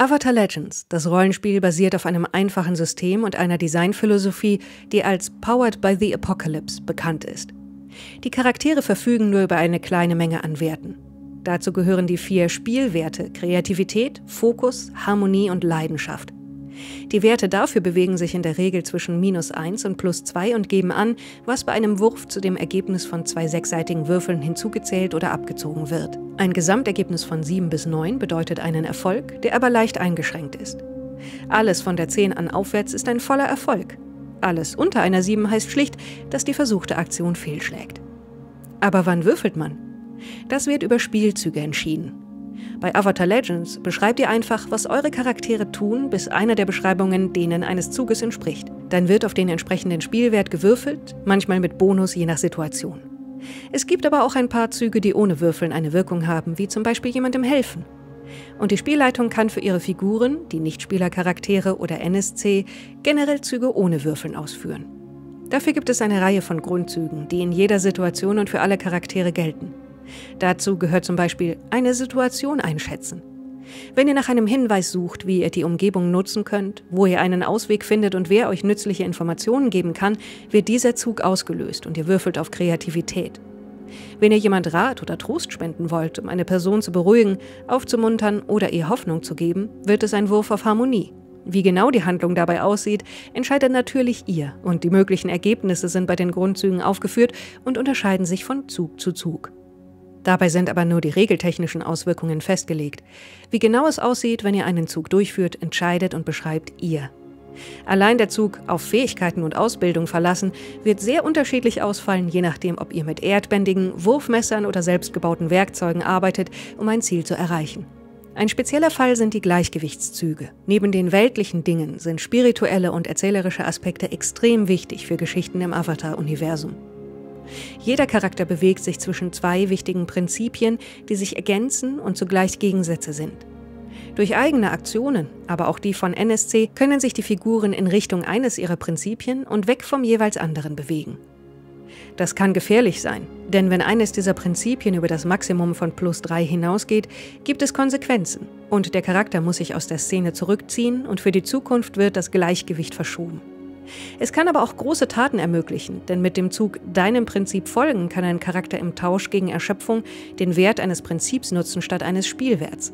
Avatar Legends, das Rollenspiel basiert auf einem einfachen System und einer Designphilosophie, die als Powered by the Apocalypse bekannt ist. Die Charaktere verfügen nur über eine kleine Menge an Werten. Dazu gehören die vier Spielwerte Kreativität, Fokus, Harmonie und Leidenschaft. Die Werte dafür bewegen sich in der Regel zwischen minus 1 und plus 2 und geben an, was bei einem Wurf zu dem Ergebnis von zwei sechsseitigen Würfeln hinzugezählt oder abgezogen wird. Ein Gesamtergebnis von 7 bis 9 bedeutet einen Erfolg, der aber leicht eingeschränkt ist. Alles von der 10 an aufwärts ist ein voller Erfolg. Alles unter einer 7 heißt schlicht, dass die versuchte Aktion fehlschlägt. Aber wann würfelt man? Das wird über Spielzüge entschieden. Bei Avatar Legends beschreibt ihr einfach, was eure Charaktere tun, bis einer der Beschreibungen denen eines Zuges entspricht. Dann wird auf den entsprechenden Spielwert gewürfelt, manchmal mit Bonus je nach Situation. Es gibt aber auch ein paar Züge, die ohne Würfeln eine Wirkung haben, wie zum Beispiel jemandem helfen. Und die Spielleitung kann für ihre Figuren, die Nichtspielercharaktere oder NSC, generell Züge ohne Würfeln ausführen. Dafür gibt es eine Reihe von Grundzügen, die in jeder Situation und für alle Charaktere gelten. Dazu gehört zum Beispiel eine Situation einschätzen. Wenn ihr nach einem Hinweis sucht, wie ihr die Umgebung nutzen könnt, wo ihr einen Ausweg findet und wer euch nützliche Informationen geben kann, wird dieser Zug ausgelöst und ihr würfelt auf Kreativität. Wenn ihr jemand Rat oder Trost spenden wollt, um eine Person zu beruhigen, aufzumuntern oder ihr Hoffnung zu geben, wird es ein Wurf auf Harmonie. Wie genau die Handlung dabei aussieht, entscheidet natürlich ihr und die möglichen Ergebnisse sind bei den Grundzügen aufgeführt und unterscheiden sich von Zug zu Zug. Dabei sind aber nur die regeltechnischen Auswirkungen festgelegt. Wie genau es aussieht, wenn ihr einen Zug durchführt, entscheidet und beschreibt ihr. Allein der Zug auf Fähigkeiten und Ausbildung verlassen wird sehr unterschiedlich ausfallen, je nachdem, ob ihr mit erdbändigen, Wurfmessern oder selbstgebauten Werkzeugen arbeitet, um ein Ziel zu erreichen. Ein spezieller Fall sind die Gleichgewichtszüge. Neben den weltlichen Dingen sind spirituelle und erzählerische Aspekte extrem wichtig für Geschichten im Avatar-Universum. Jeder Charakter bewegt sich zwischen zwei wichtigen Prinzipien, die sich ergänzen und zugleich Gegensätze sind. Durch eigene Aktionen, aber auch die von NSC, können sich die Figuren in Richtung eines ihrer Prinzipien und weg vom jeweils anderen bewegen. Das kann gefährlich sein, denn wenn eines dieser Prinzipien über das Maximum von plus 3 hinausgeht, gibt es Konsequenzen und der Charakter muss sich aus der Szene zurückziehen und für die Zukunft wird das Gleichgewicht verschoben. Es kann aber auch große Taten ermöglichen, denn mit dem Zug deinem Prinzip folgen kann ein Charakter im Tausch gegen Erschöpfung den Wert eines Prinzips nutzen statt eines Spielwerts.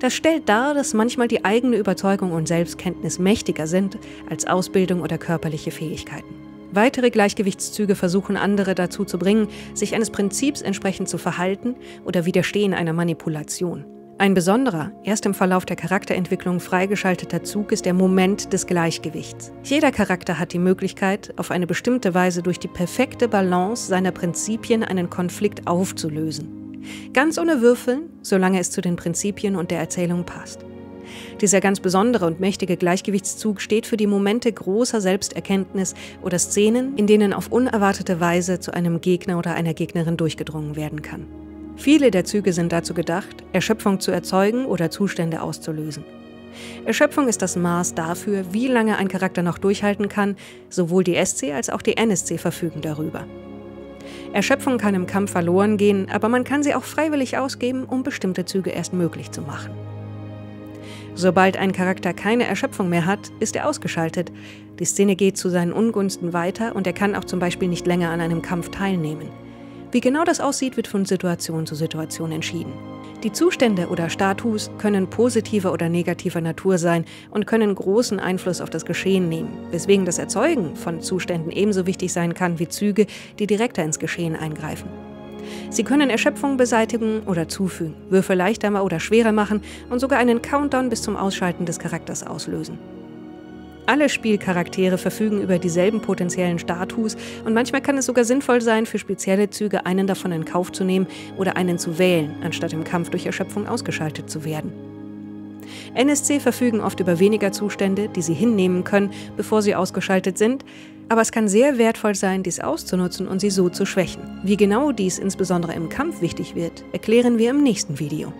Das stellt dar, dass manchmal die eigene Überzeugung und Selbstkenntnis mächtiger sind als Ausbildung oder körperliche Fähigkeiten. Weitere Gleichgewichtszüge versuchen andere dazu zu bringen, sich eines Prinzips entsprechend zu verhalten oder widerstehen einer Manipulation. Ein besonderer, erst im Verlauf der Charakterentwicklung freigeschalteter Zug ist der Moment des Gleichgewichts. Jeder Charakter hat die Möglichkeit, auf eine bestimmte Weise durch die perfekte Balance seiner Prinzipien einen Konflikt aufzulösen. Ganz ohne Würfeln, solange es zu den Prinzipien und der Erzählung passt. Dieser ganz besondere und mächtige Gleichgewichtszug steht für die Momente großer Selbsterkenntnis oder Szenen, in denen auf unerwartete Weise zu einem Gegner oder einer Gegnerin durchgedrungen werden kann. Viele der Züge sind dazu gedacht, Erschöpfung zu erzeugen oder Zustände auszulösen. Erschöpfung ist das Maß dafür, wie lange ein Charakter noch durchhalten kann, sowohl die SC als auch die NSC verfügen darüber. Erschöpfung kann im Kampf verloren gehen, aber man kann sie auch freiwillig ausgeben, um bestimmte Züge erst möglich zu machen. Sobald ein Charakter keine Erschöpfung mehr hat, ist er ausgeschaltet. Die Szene geht zu seinen Ungunsten weiter und er kann auch zum Beispiel nicht länger an einem Kampf teilnehmen. Wie genau das aussieht, wird von Situation zu Situation entschieden. Die Zustände oder Status können positiver oder negativer Natur sein und können großen Einfluss auf das Geschehen nehmen, weswegen das Erzeugen von Zuständen ebenso wichtig sein kann wie Züge, die direkter ins Geschehen eingreifen. Sie können Erschöpfung beseitigen oder zufügen, Würfe leichter oder schwerer machen und sogar einen Countdown bis zum Ausschalten des Charakters auslösen. Alle Spielcharaktere verfügen über dieselben potenziellen Status und manchmal kann es sogar sinnvoll sein, für spezielle Züge einen davon in Kauf zu nehmen oder einen zu wählen, anstatt im Kampf durch Erschöpfung ausgeschaltet zu werden. NSC verfügen oft über weniger Zustände, die sie hinnehmen können, bevor sie ausgeschaltet sind, aber es kann sehr wertvoll sein, dies auszunutzen und sie so zu schwächen. Wie genau dies insbesondere im Kampf wichtig wird, erklären wir im nächsten Video.